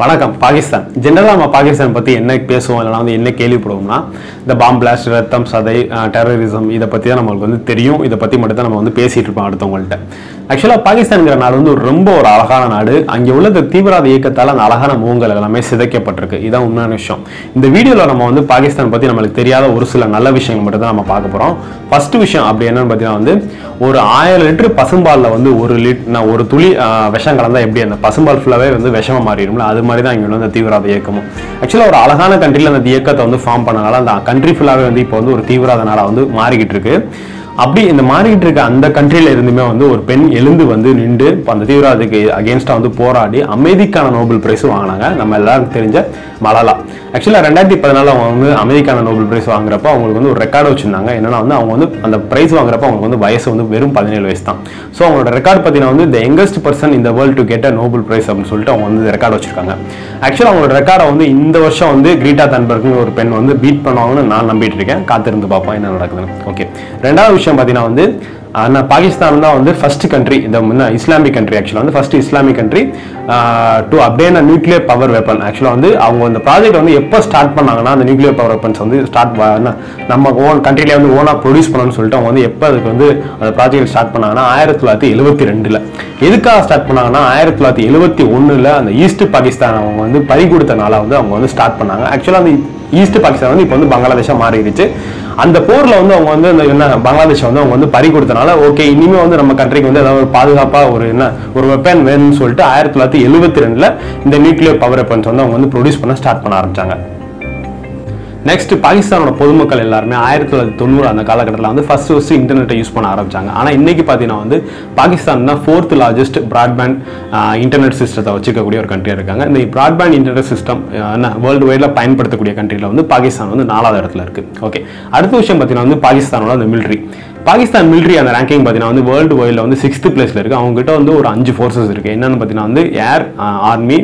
வணக்கம் பாகிஸ்தான். ஜென்ரலாக நம்ம பாகிஸ்தான் பற்றி என்ன பேசுவோம் இல்லைனா வந்து என்ன கேள்விப்படுவோம்னா இந்த பாம் பிளாஸ்ட் ரத்தம் சதை டெரரிசம் இதை பற்றி தான் நம்மளுக்கு வந்து தெரியும். இதை பற்றி மட்டும் தான் நம்ம வந்து பேசிகிட்டு இருப்போம் அடுத்தவங்கள்ட்ட. ஆக்சுவலாக பாகிஸ்தான்ங்கிற நாடு வந்து ரொம்ப ஒரு அழகான நாடு. அங்கே உள்ள இந்த தீவிரவாத இயக்கத்தால் அந்த அழகான முகங்கள் எல்லாமே சிதைக்கப்பட்டிருக்கு. இதான் உண்மையான விஷயம். இந்த வீடியோவில் நம்ம வந்து பாகிஸ்தான் பற்றி நம்மளுக்கு தெரியாத ஒரு சில நல்ல விஷயங்கள் மட்டும் தான் நம்ம பார்க்க போகிறோம் ஃபஸ்ட்டு விஷயம் அப்படி என்னன்னு பார்த்தீங்கன்னா வந்து ஒரு ஆயிரம் லிட்டர் பசும்பாலில் வந்து ஒரு லிட் நான் ஒரு துளி விஷம் கலந்தால் எப்படி அந்த பசும்பால் ஃபுல்லாகவே வந்து விஷமாக மாறிடும்ல அது மாதிரி தான் இங்கே வந்து அந்த தீவிரவாத இயக்கமும். ஆக்சுவலாக ஒரு அழகான கண்ட்ரியில் அந்த இயக்கத்தை வந்து ஃபார்ம் பண்ணனால அந்த கண்ட்ரி ஃபுல்லாகவே வந்து இப்போ வந்து ஒரு தீவிரவாத நாளாக வந்து மாறிக்கிட்டு இருக்கு. அப்படி இந்த மாறிக்கிட்டு இருக்க அந்த கண்ட்ரியில இருந்துமே வந்து ஒரு பெண் எழுந்து வந்து நின்று அந்த தீவிரவாதத்துக்கு அகேன்ஸ்டாக வந்து போராடி அமைதிக்கான நோபல் பிரைஸ் வாங்கினாங்க. நம்ம எல்லாருக்கும் தெரிஞ்ச மலாலா. ஆக்சுவலாக ரெண்டாயிரத்தி பதினாலு அவங்க வந்து அமைதிக்கான நோபல் பிரைஸ் வாங்குறப்ப அவங்களுக்கு வந்து ஒரு ரெக்கார்டு வச்சிருந்தாங்க. என்னன்னா வந்து அவங்க வந்து அந்த பிரைஸ் வாங்குறப்ப அவங்களுக்கு வந்து வயசு வந்து வெறும் பதினேழு வயசு தான். ஸோ அவங்களோட ரெக்கார்டு பார்த்தீங்கன்னா வந்து த யங்கஸ்ட் பர்சன் இந்த world to get a Nobel prize அப்படின்னு சொல்லிட்டு அவங்க வந்து ரெக்கார்டு வச்சிருக்காங்க. ஆக்சுவலாக அவங்களோட ரெக்கார்டை வந்து இந்த வருஷம் வந்து கிரீட்டா தன்பர்க்னு ஒரு பெண் வந்து பீட் பண்ணுவாங்கன்னு நான் நம்பிட்டு இருக்கேன். காத்திருந்து பார்ப்போம் என்ன நடக்குதுன்னு. ஓகே ரெண்டாவது விஷயம் பார்த்தீங்கன்னா வந்து ஆனால் பாகிஸ்தான் தான் வந்து ஃபர்ஸ்ட் கண்ட்ரி இந்த முன்ன இஸ்லாமிக் கண்ட்ரி ஆக்சுவலாக வந்து first Islamic country to obtain a nuclear power weapon ஆக்சுவலாக வந்து அவங்க அந்த ப்ராஜெக்ட் வந்து எப்போ ஸ்டார்ட் பண்ணாங்கன்னா அந்த நியூக்ளியர் பவர் வெப்பன்ஸ் வந்து ஸ்டார்ட் நம்ம ஓன் கண்ட்ரிலே வந்து ஓனாக ப்ரொடியூஸ் பண்ணணும்னு சொல்லிட்டு அவங்க வந்து எப்போ அதுக்கு வந்து அந்த ப்ராஜெக்ட் ஸ்டார்ட் பண்ணாங்கன்னா ஆயிரத்தி தொள்ளாயிரத்தி எழுபத்தி ரெண்டில். எதுக்காக ஸ்டார்ட் பண்ணாங்கன்னா ஆயிரத்தி தொள்ளாயிரத்தி எழுபத்தி ஒன்றில் அந்த ஈஸ்ட் பாகிஸ்தான் அவங்க வந்து பறி கொடுத்த நாளாக வந்து அவங்க வந்து ஸ்டார்ட் பண்ணாங்க. ஆக்சுவலாக அந்த ஈஸ்ட் பாகிஸ்தான் வந்து இப்போ வந்து பங்களாதேஷாக மாறிடுச்சு. அந்த போர்ல வந்து அவங்க வந்து அந்த என்ன பங்களாதேஷ் வந்து அவங்க வந்து பறி கொடுத்தனால ஓகே இனிமே வந்து நம்ம கண்ட்ரிக்கு வந்து ஏதாவது ஒரு பாதுகாப்பா ஒரு என்ன ஒரு வெப்பன் வேணும்னு சொல்லிட்டு ஆயிரத்தி தொள்ளாயிரத்தி எழுபத்தி ரெண்டுல இந்த நியூக்ளியர் பவர் வெப்பன்ஸ் வந்து அவங்க வந்து ப்ரொடியூஸ் பண்ண ஸ்டார்ட் பண்ண ஆரம்பிச்சாங்க. நெக்ஸ்ட் பாகிஸ்தானோட பொதுமக்கள் எல்லாருமே ஆயிரத்தி தொள்ளாயிரத்தி தொண்ணூறு அந்த காலகட்டத்தில் வந்து ஃபர்ஸ்ட் ஃபர்ஸ்ட் இன்டர்நெட்டை யூஸ் பண்ண ஆரம்பிச்சாங்க. ஆனால் இன்றைக்கி பார்த்தீங்கன்னா வந்து பாகிஸ்தான் தான் ஃபோர்த் லார்ஜஸ்ட் ப்ராட்பேண்ட் இன்டர்நெட் சிஸ்டத்தை வச்சுக்கக்கூடிய ஒரு கண்ட்ரியாக இருக்காங்க. இந்த ப்ராட்பேண்ட் இன்டர்நெட் சிஸ்டம் என்ன வேர்ல்டு வைடில் பயன்படுத்தக்கூடிய கண்ட்ரியில் வந்து பாகிஸ்தான் வந்து நாலாவது இடத்துல இருக்குது ஓகே அடுத்த விஷயம் பார்த்தீங்கன்னா வந்து பாகிஸ்தானோட அந்த மிலிட்ரி பாகிஸ்தான் மிலிட்ரி அந்த ரேங்கிங் பார்த்தீங்கன்னா வந்து வேர்ல்டு வைடில் வந்து சிக்ஸ்த் பிளேஸில் இருக்குது அவங்ககிட்ட வந்து ஒரு அஞ்சு ஃபோர்ஸஸ் இருக்குது என்னென்னு பார்த்தீங்கன்னா வந்து ஏர் ஆர்மி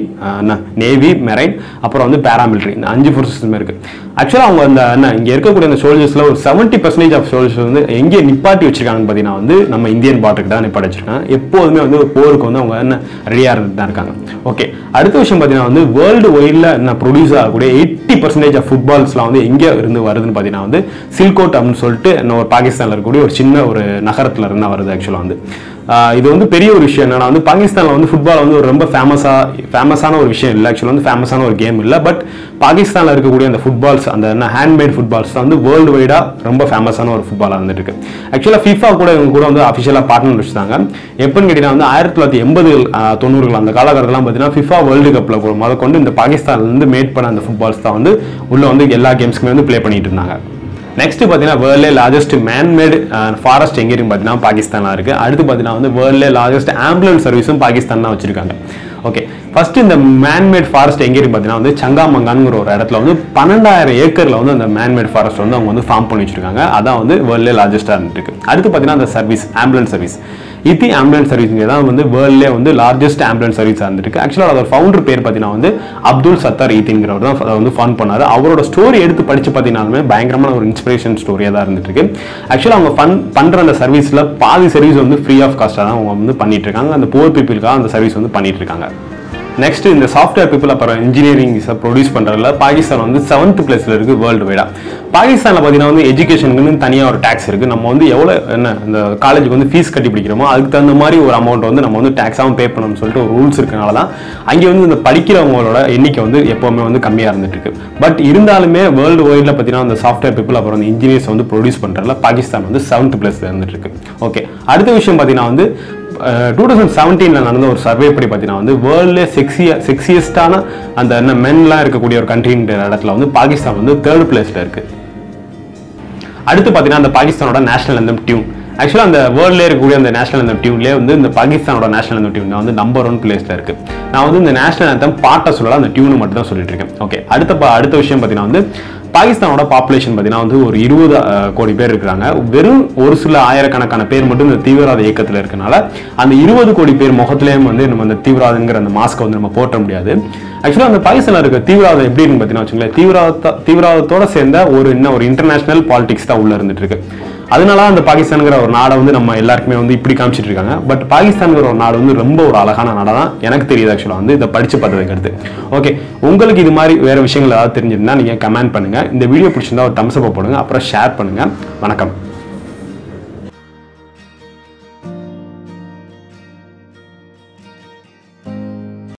நேவி மெரைன் அப்புறம் வந்து பேராமிலிட்ரி இந்த அஞ்சு ஃபோர்ஸஸுமே இருக்குது ஆக்சுவலாக அவங்க அந்த என்ன இங்கே இருக்கக்கூடிய அந்த சோல்ஜர்ஸில் ஒரு செவன்ட்டி பர்சன்டேஜ் ஆஃப் சோல்ஜர்ஸ் வந்து எங்கே நிப்பாட்டி வச்சிருக்காங்கன்னு பார்த்தீங்கன்னா வந்து நம்ம இந்தியன் பார்டருக்கு தான் நிப்பாட்டி வச்சிருக்காங்க. எப்போதுமே வந்து ஒரு போருக்கு வந்து அவங்க என்ன ரெடியாக இருந்துட்டு தான் இருக்காங்க. ஓகே அடுத்த விஷயம் பார்த்தீங்கன்னா வந்து வேர்ல்டு வைடில் என்ன ப்ரொடியூஸ் ஆகக்கூடிய எயிட்டி பர்சன்டேஜ் ஆஃப் ஃபுட்பால்ஸ்லாம் வந்து எங்கே இருந்து வருதுன்னு பார்த்தீங்கன்னா வந்து சில்கோட் அப்படின்னு சொல்லிட்டு நம்ம ஒரு பாகிஸ்தானில் இருக்கக்கூடிய ஒரு சின்ன ஒரு நகரத்தில் இருந்தால் வருது ஆக்சுவலாக வந்து. இது வந்து பெரிய ஒரு விஷயம் என்னன்னா வந்து பாகிஸ்தானில் வந்து ஃபுட்பால் வந்து ஒரு ரொம்ப ஃபேமஸாக ஃபேமஸான ஒரு விஷயம் இல்லை. ஆக்சுவலாக வந்து ஃபேமஸான ஒரு கேம் இல்லை. பட் பாகிஸ்தானில் இருக்கக்கூடிய அந்த ஃபுட்பால்ஸ் அந்த என்ன ஹேண்ட்மேட் ஃபுட்பால்ஸ் தான் வந்து வேர்ல்டு வைடாக ரொம்ப ஃபேமஸான ஒரு ஃபுட்பாலாக இருந்துட்டு இருக்கு. ஆக்சுவலாக ஃபிஃபா கூட இவங்க கூட வந்து அஃபிஷியலாக பார்ட்னர் வச்சுட்டாங்க. எப்படின்னு கேட்டீங்கன்னா வந்து ஆயிரத்தி தொள்ளாயிரத்தி எண்பது தொண்ணூறுகள் அந்த காலகட்டத்தில் பார்த்தீங்கன்னா ஃபிஃபா வேர்ல்டு கப்பில் முதல் கொண்டு இந்த பாகிஸ்தான்லேருந்து மேட் பண்ண அந்த ஃபுட்பால்ஸ் தான் வந்து உள்ள வந்து எல்லா கேம்ஸ்க்குமே வந்து ப்ளே பண்ணிட்டு இருந்தாங்க. நெக்ஸ்ட் பார்த்தீங்கன்னா வேர்ல்டே லார்ஜஸ்ட் மேன்மேட் ஃபாரஸ்ட் எங்கே இருக்கு பார்த்தீங்கன்னா பாகிஸ்தானில் இருக்கு. அடுத்து பார்த்தீங்கன்னா வந்து வேர்ல்டே லார்ஜஸ்ட் ஆம்புலன்ஸ் சர்வீஸும் பாகிஸ்தான் தான் வச்சிருக்காங்க. ஓகே ஃபர்ஸ்ட் இந்த மேன்மேட் ஃபாரஸ்ட் எங்கே இருக்கு பார்த்தீங்கன்னா வந்து சங்காமங்கான்ங்கிற ஒரு இடத்துல வந்து பன்னெண்டாயிரம் ஏக்கரில் வந்து அந்த மேன்மேட் ஃபாரஸ்ட் வந்து அவங்க வந்து ஃபார்ம் பண்ணி வச்சிருக்காங்க. அதான் வந்து வேர்ல்டே லார்ஜஸ்ட்டாக இருந்துருக்கு அடுத்து பார்த்தீங்கன்னா அந்த சர்வீஸ் ஆம்புலன்ஸ் சர்வீஸ் இத்தி ஆம்புலன்ஸ் சர்வீஸ் தான் வந்து வேர்ல்ட்லேயே வந்து லார்ஜஸ்ட் ஆம்புலன்ஸ் சர்வீஸாக இருந்திருக்கு. ஆக்சுவலாக அதோட ஃபவுண்டர் பேர் பார்த்தீங்கன்னா வந்து அப்துல் சத்தார் ஈத்திங்கிறவர் தான் அதை வந்து ஃபன் பண்ணார். அவரோட ஸ்டோரி எடுத்து படிச்சு பார்த்தீங்கன்னாலுமே பயங்கரமான ஒரு இன்ஸ்பிரேஷன் ஸ்டோரியாக தான் இருந்துட்டு இருக்கு. ஆக்சுவலாக அவங்க ஃபன் பண்ணுற அந்த சர்வீஸில் பாதி சர்வீஸ் வந்து ஃப்ரீ ஆஃப் காஸ்ட்டாக தான் அவங்க வந்து பண்ணிட்டு இருக்காங்க. அந்த போர் பீப்புளுக்காக அந்த சர்வீஸ் வந்து பண்ணிட்டு இருக்காங்க. நெக்ஸ்ட் இந்த சாஃப்ட்வேர் பீப்புள் அப்புறம் இன்ஜினியரிங் ப்ரொடியூஸ் பண்ணுறதுல பாகிஸ்தான் வந்து செவன்த் பிளேஸ்ல இருக்கு வேர்ல்டு வைடா பாகிஸ்தானில் பார்த்தீங்கன்னா வந்து எஜுகேஷனுக்குன்னு தனியாக ஒரு டேக்ஸ் இருக்கு. நம்ம வந்து எவ்வளோ என்ன இந்த காலேஜுக்கு வந்து ஃபீஸ் கட்டி பிடிக்கிறோமோ அதுக்கு தகுந்த மாதிரி ஒரு அமௌண்ட் வந்து நம்ம வந்து டேக்ஸாகவும் பே பண்ணணும்னு சொல்லிட்டு ஒரு ரூல்ஸ் இருக்கனால தான் அங்கே வந்து இந்த படிக்கிறவங்களோட எண்ணிக்கை வந்து எப்போவுமே வந்து கம்மியாக இருந்துட்டு இருக்கு பட் இருந்தாலுமே வேர்ல்டு வைடில் பார்த்தீங்கன்னா அந்த சாஃப்ட்வேர் பீப்புள் அப்புறம் வந்து இன்ஜினியர்ஸ் வந்து ப்ரொடியூஸ் பண்ணுறதுல பாகிஸ்தான் வந்து செவன்த் பிளேஸ்ல இருந்துட்டு இருக்கு ஓகே அடுத்த விஷயம் பார்த்தீங்கன்னா வந்து டூ தௌசண்ட் செவன்டீனில் நடந்த ஒரு சர்வே படி பார்த்தீங்கன்னா வந்து வேர்ல்ட்லே செக்ஸிய செக்ஸியஸ்டான அந்த என்ன மென்லாம் இருக்கக்கூடிய ஒரு கண்ட்ரின்ற இடத்துல வந்து பாகிஸ்தான் வந்து தேர்ட் பிளேஸில் இருக்குது அடுத்து பார்த்தீங்கன்னா அந்த பாகிஸ்தானோட நேஷனல் anthem டியூன் ஆக்சுவலாக அந்த வேர்ல்ட்லேயே இருக்கக்கூடிய அந்த நேஷனல் anthem டியூன்லேயே வந்து இந்த பாகிஸ்தானோட நேஷனல் anthem டியூன் வந்து நம்பர் ஒன் பிளேஸில் இருக்கு. நான் வந்து இந்த நேஷனல் anthem பாட்டை சொல்லலாம் அந்த டியூனு மட்டும் தான் சொல்லிட்டு இருக்கேன். ஓகே அடுத்த ப- அடுத்த விஷயம் பார்த்தீங்கன்னா வந்து பாகிஸ்தானோட பாப்புலேஷன் பார்த்தீங்கன்னா வந்து ஒரு இருபது கோடி பேர் இருக்கிறாங்க. வெறும் ஒரு சில ஆயிரக்கணக்கான பேர் மட்டும் இந்த தீவிரவாத இயக்கத்தில் இருக்கனால அந்த இருபது கோடி பேர் முகத்திலேயும் வந்து நம்ம அந்த தீவிரவாதங்கிற அந்த மாஸ்க்கை வந்து நம்ம போட்ட முடியாது. ஆக்சுவலாக அந்த பாகிஸ்தானில் இருக்க தீவிரவாதம் எப்படி பார்த்தீங்கன்னா வச்சுங்களேன் தீவிரவாத தீவிரவாதத்தோட சேர்ந்த ஒரு இன்னும் ஒரு இன்டர்நேஷனல் பாலிடிக்ஸ் தான் உள்ள இருந்துட்டு இருக்கு. அதனால அந்த பாகிஸ்தானுங்கிற ஒரு நாடை வந்து நம்ம எல்லாருக்குமே வந்து இப்படி காமிச்சிட்டு இருக்காங்க. பட் பாகிஸ்தானுங்கிற ஒரு நாடு வந்து ரொம்ப ஒரு அழகான நாடா தான் எனக்கு தெரியுது ஆக்சுவலாக வந்து. இதை படிச்சு பார்த்ததுக்கு அடுத்து. ஓகே உங்களுக்கு இது மாதிரி வேற விஷயங்கள் ஏதாவது தெரிஞ்சிருந்தா நீங்க கமெண்ட் பண்ணுங்க. இந்த வீடியோ பிடிச்சிருந்தா ஒரு தம்ஸ்அப் போடுங்க. அப்புறம் ஷேர் பண்ணுங்க. வணக்கம்.